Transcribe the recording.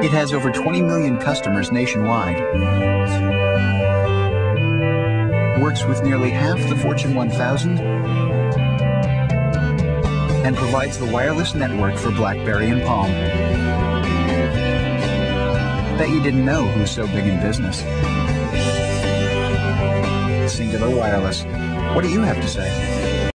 It has over 20 million customers nationwide. Works with nearly half the Fortune 1000 and provides the wireless network for BlackBerry and Palm. Bet you didn't know who's so big in business. Cingular Wireless. What do you have to say?